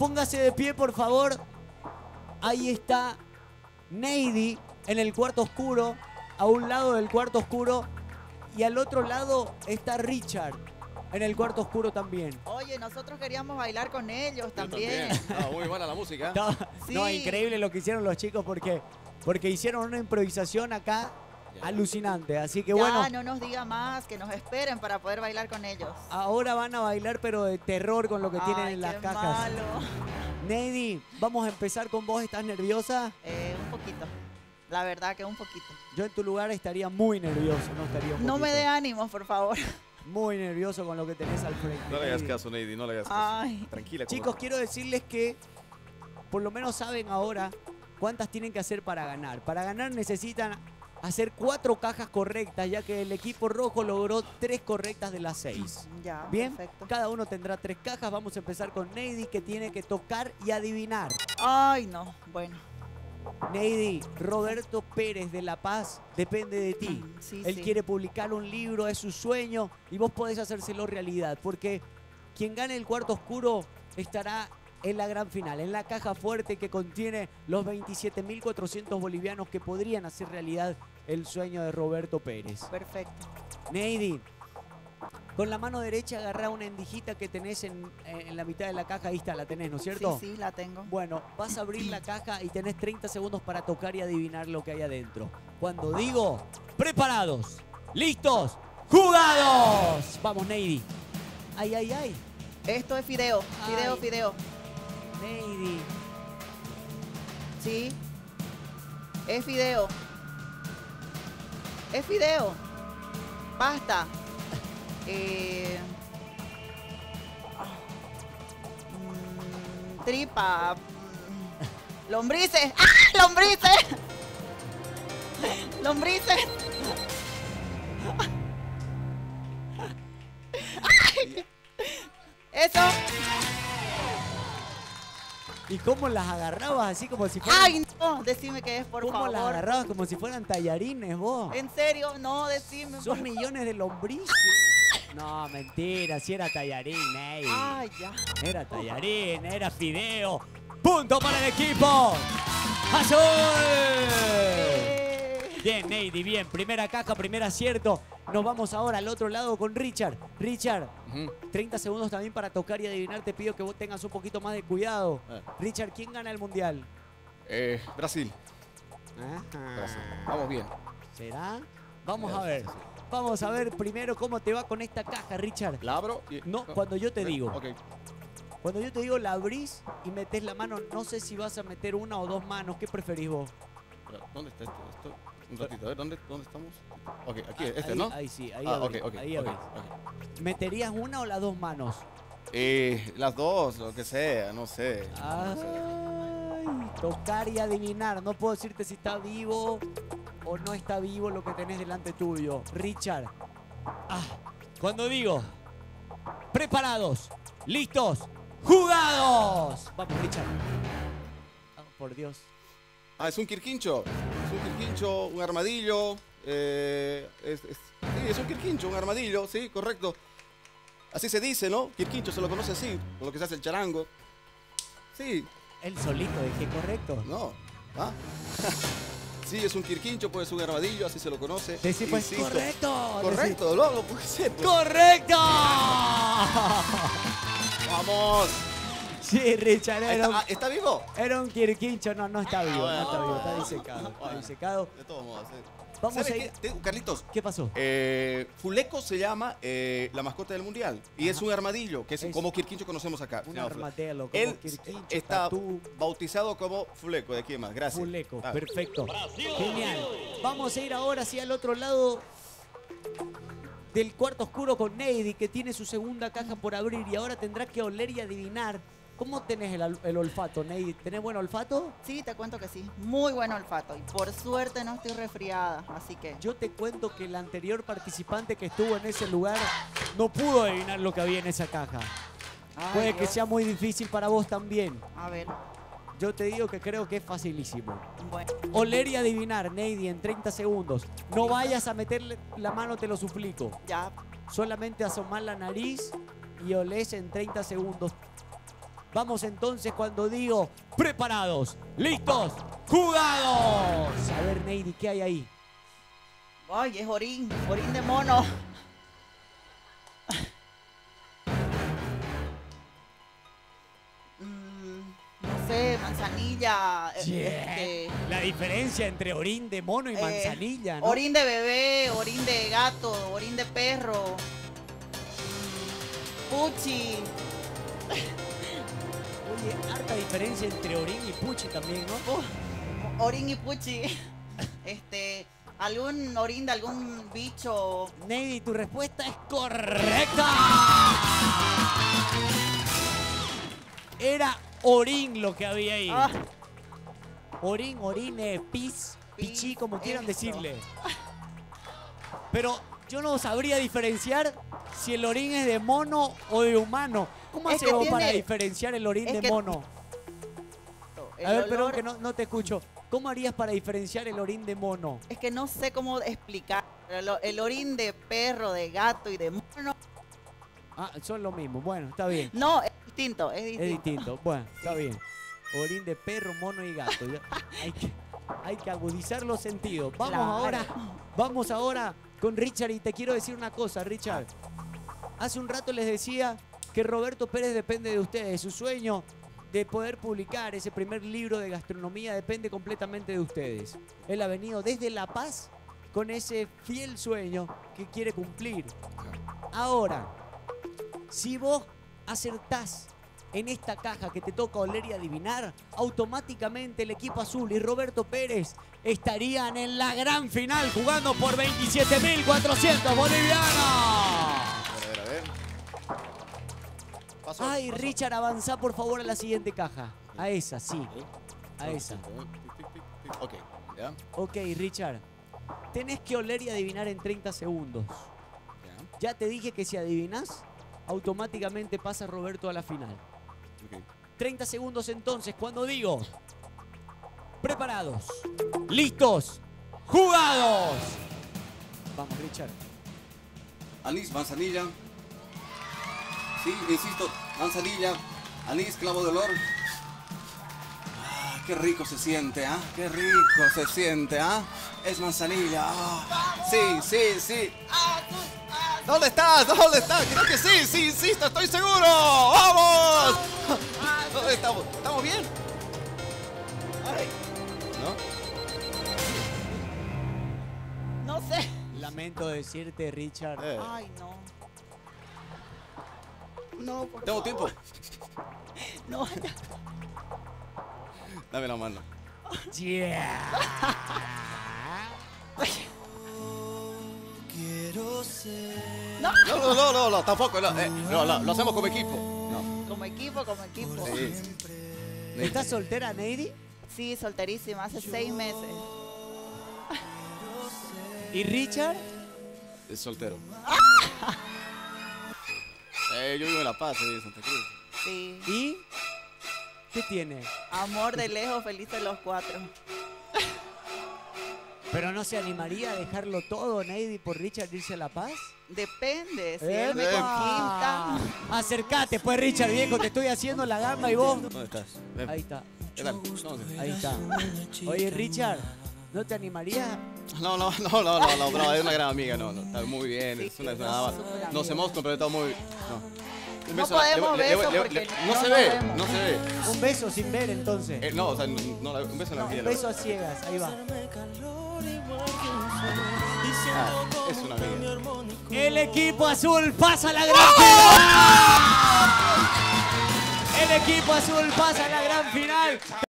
Póngase de pie, por favor. Ahí está Neidy en el cuarto oscuro, a un lado del cuarto oscuro, y al otro lado está Richard en el cuarto oscuro también. Oye, nosotros queríamos bailar con ellos Yo también. Ah, muy buena la música. No, no, increíble lo que hicieron los chicos porque, porque hicieron una improvisación acá. Alucinante. Así que ya, bueno, no nos diga más, que nos esperen para poder bailar con ellos. ahora van a bailar pero de terror con lo que tienen en las qué cajas. malo. Neidy, vamos a empezar con vos. ¿Estás nerviosa? Eh, un poquito. La verdad que un poquito. Yo en tu lugar estaría muy nervioso, no estaría un No me dé ánimos, por favor. Muy nervioso con lo que tenés al frente. No le hagas caso, Neidy, no le hagas caso. Ay. Tranquila. como- Chicos, quiero decirles que por lo menos saben ahora cuántas tienen que hacer para ganar. Para ganar necesitan hacer cuatro cajas correctas, ya que el equipo rojo logró tres correctas de las seis. Ya, Bien, perfecto. cada uno tendrá tres cajas. Vamos a empezar con Neidy, que tiene que tocar y adivinar. Ay, no. Bueno. Neidy, Roberto Pérez de La Paz depende de ti. Mm, Sí, Él sí. quiere publicar un libro, es su sueño y vos podés hacérselo realidad, porque quien gane el cuarto oscuro estará en la gran final, en la caja fuerte que contiene los 27.400 bolivianos que podrían hacer realidad el sueño de Roberto Pérez. Perfecto. Neidy, con la mano derecha agarrá una endijita que tenés en, en la mitad de la caja, ahí está, la tenés, ¿no es cierto? Sí, sí, la tengo. Bueno, vas a abrir la caja y tenés 30 segundos para tocar y adivinar lo que hay adentro. Cuando digo, preparados, listos, jugados. Vamos, Neidy. Ay, ay, ay. Esto es fideo. Fideo, Ay. fideo. Neidy. Sí. Es fideo. Es fideo. Pasta. Eh, mm, tripa. mm, Lombrices. ¡Ah! Lombrices. Lombrices. Eso. ¿Y cómo las agarrabas así como si fueran... Ay, no. Decime que es, por ¿Cómo las agarrabas como si fueran tallarines vos? ¿En serio? No, decime. Son millones de lombrices. No, mentira, si era tallarín, Neidy. Ay, ya. Era tallarín, era fideo. ¡Punto para el equipo! ¡Azul! Bien, Neidy, bien. Primera caja, primer acierto. Nos vamos ahora al otro lado con Richard. Richard, Ujú. 30 segundos también para tocar y adivinar. Te pido que vos tengas un poquito más de cuidado. Richard, ¿quién gana el mundial? Eh, Brasil. Ajá. Brasil. Vamos bien. ¿Será? Vamos a ver. Vamos a ver primero cómo te va con esta caja, Richard. La abro y... No, cuando yo te digo. Ok. Cuando yo te digo la abrís y metes la mano, no sé si vas a meter una o dos manos. ¿Qué preferís vos? ¿Dónde está esto? Esto- Un ratito, a ver, ¿dónde, dónde estamos? Ok, aquí, Ah, este, ahí, ¿no? Ahí sí, ahí ah, ahí ok, abrís. ok. ¿Meterías una o las dos manos? Eh, las dos, lo que sea, no sé. No sé. Ay, tocar y adivinar. No puedo decirte si está vivo o no está vivo lo que tenés delante tuyo. Richard. Ah, cuando digo, preparados, listos, jugados. Vamos, Richard. Por Dios. Ah, es un quirquincho. Es un quirquincho, un armadillo. eh, es, es- sí, es un quirquincho, un armadillo, sí, correcto. Así se dice, ¿no? Quirquincho se lo conoce así, con lo que se hace el charango. Sí, Él solito dije correcto. no. ¿Ah? sí, es un quirquincho, pues es un armadillo, así se lo conoce. Decí pues Insisto. correcto. Correcto, lo hago, puede ser. Decí, ¡Correcto! ¡Vamos! Sí, Richard, Ahí era un, está, ah, ¿está vivo? era un quirquincho. No, no está vivo, no bueno. está vivo, está disecado. Está disecado. De todos modos. eh. Vamos ¿Sabe a ir- qué? Carlitos, ¿Qué pasó? eh, Fuleco se llama eh, la mascota del mundial. Y es un armadillo, que es, Es como Quirquincho conocemos acá. Un armadillo, como Él quirquincho, está tatú, bautizado como Fuleco, de aquí en más. Gracias. fuleco. Ah. Perfecto. Genial. Vamos a ir ahora hacia el otro lado del cuarto oscuro con Neidy, que tiene su segunda caja por abrir y ahora tendrá que oler y adivinar. ¿Cómo tenés el, olfato, Neidy? ¿Tenés buen olfato? Sí, te cuento que sí. Muy buen olfato. Y por suerte no estoy resfriada. Así que. Yo te cuento que el anterior participante que estuvo en ese lugar no pudo adivinar lo que había en esa caja. Ay, Puede que sea muy difícil para vos también. A ver. Yo te digo que creo que es facilísimo. Bueno. Oler y adivinar, Neidy, en 30 segundos. No vayas a meterle la mano, te lo suplico. Ya. Solamente asomar la nariz y olés en 30 segundos. Vamos entonces cuando digo preparados, listos, jugados. A ver, Neidy, ¿qué hay ahí? Ay, es orín, orín de mono. Mm, no sé, manzanilla. eh, este, La diferencia entre orín de mono y eh, manzanilla, ¿no? Orín de bebé, orín de gato, orín de perro. mm, Puchi. Oye, harta diferencia entre orín y puchi también, ¿no? Uh, orín y puchi. Este, algún orín de algún bicho. Neidy, tu respuesta es correcta. Era orín lo que había ahí. Ah, Orín, orine, pis, pichí, Pis, como quieran decirle. Pero yo no sabría diferenciar si el orín es de mono o de humano. ¿Cómo Es hace que vos para diferenciar el orín de que- mono? el A ver, perdón olor- que no, no te escucho. ¿Cómo harías para diferenciar el orín de mono? Es que no sé cómo explicar. El, el orín de perro, de gato y de mono. Ah, son lo mismo. Bueno, está bien. No, es distinto, es distinto. Es distinto. Bueno, está bien. Orín de perro, mono y gato. Hay que, hay que agudizar los sentidos. Vamos Claro. ahora. Vamos ahora con Richard y te quiero decir una cosa, Richard. Hace un rato les decía que Roberto Pérez depende de ustedes. Su sueño de poder publicar ese primer libro de gastronomía depende completamente de ustedes. Él ha venido desde La Paz con ese fiel sueño que quiere cumplir. Ahora, si vos acertás en esta caja que te toca oler y adivinar, automáticamente el equipo azul y Roberto Pérez estarían en la gran final jugando por 27.400 bolivianos. Ay. Richard, avanza por favor a la siguiente caja. A esa, sí. A esa. Ok, ya, Ok, Richard. Tenés que oler y adivinar en 30 segundos. ya. Te dije que si adivinas, automáticamente pasa Roberto a la final. ok. 30 segundos entonces, cuando digo. Preparados. Listos. Jugados. Vamos, Richard. Anís, manzanilla. Sí, insisto, manzanilla, anís, clavo de olor. Ah, qué rico se siente, ¿ah? Qué rico se siente, ¿ah? Es manzanilla. ah. Sí, sí, sí. ¿Dónde estás? ¿Dónde estás? Creo que sí, sí, insisto, estoy seguro. ¡Vamos! ¿Dónde estamos? ¿Estamos bien? Ay. ¿No? No sé. Lamento decirte, Richard. Eh, Ay, no. No, por ¿Tengo tiempo? No, ya. Dame la mano. Yeah. no. No, no, no, no, no, tampoco. No, eh, no, no, lo hacemos como equipo. No. Como equipo, como equipo. Sí. ¿Estás soltera, Neidy? Sí, solterísima, hace seis meses. ¿Y Richard? Es soltero. Eh, yo vivo en La Paz, en Santa Cruz. Sí. ¿Y? ¿Qué tiene? Amor de lejos, felices los cuatro. ¿Pero no se animaría a dejarlo todo, Neidy, por Richard irse a La Paz? Depende, si él me ¡Epa! conquista. Acércate, pues, Richard, viejo, te estoy haciendo la gamba y vos... ¿Dónde estás? Ven. Ahí está, ¿Qué tal? ¿Dónde? ahí está. Oye, Richard, ¿no te animarías? No, no, no, no, no, no, no, es una gran amiga, no, no, está muy bien, es una, no, dama. súper Nos hemos completado muy. No, Un No beso, le- podemos le- le- porque le- no no se ve, vemos. no se ve. Un beso sin ver, entonces. Eh, no, o sea, no, no, un beso en la Un mejilla. beso a ciegas, ahí va. Ah, es una amiga. El equipo azul pasa a la gran final. El equipo azul pasa a la gran final.